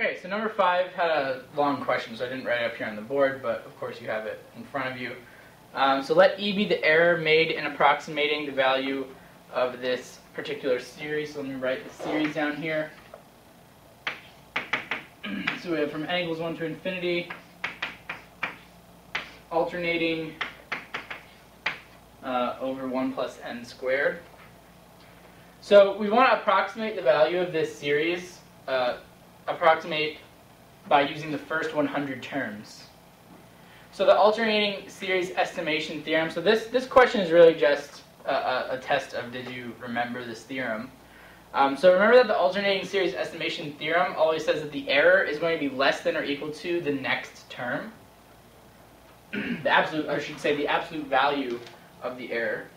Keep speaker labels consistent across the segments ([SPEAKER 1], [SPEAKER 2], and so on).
[SPEAKER 1] Okay, so number five had a long question, so I didn't write it up here on the board, but of course you have it in front of you. Um, so let E be the error made in approximating the value of this particular series. So let me write the series down here. so we have from n equals 1 to infinity, alternating uh, over 1 plus n squared. So we want to approximate the value of this series, uh, approximate by using the first 100 terms. So the alternating series estimation theorem, so this, this question is really just a, a, test of did you remember this theorem. Um, so remember that the alternating series estimation theorem always says that the error is going to be less than or equal to the next term. the absolute, I should say the absolute value of the error.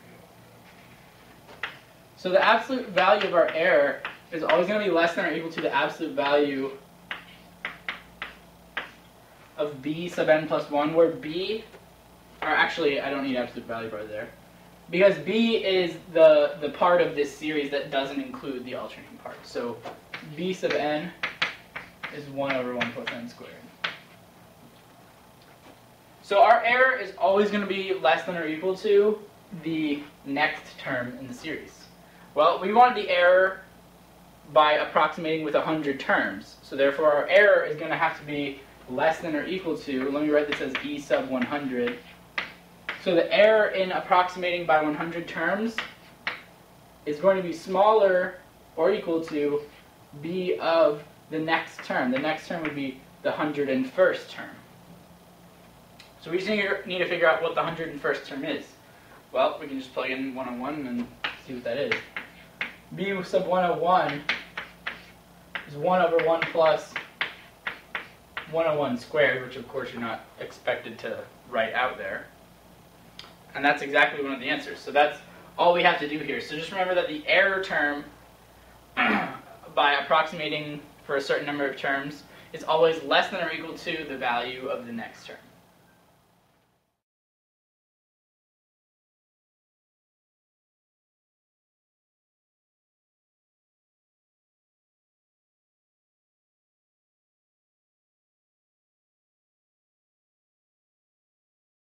[SPEAKER 1] So the absolute value of our error is always going to be less than or equal to the absolute value of b sub n plus 1, where b, or actually I don't need absolute value bar there, because b is the, the part of this series that doesn't include the alternating part. So b sub n is 1 over 1 plus n squared. So our error is always going to be less than or equal to the next term in the series. Well, we wanted the error by approximating with 100 terms. So therefore our error is going to have to be less than or equal to, let me write this as e sub 100. So the error in approximating by 100 terms is going to be smaller or equal to b of the next term. The next term would be the 101st term. So we just need to figure out what the 101st term is. Well, we can just plug in 101 and see what that is. b sub 101 is 1 over 1 plus 101 squared, which of course you're not expected to write out there. And that's exactly one of the answers. So that's all we have to do here. So just remember that the error term, by approximating for a certain number of terms, is always less than or equal to the value of the next term.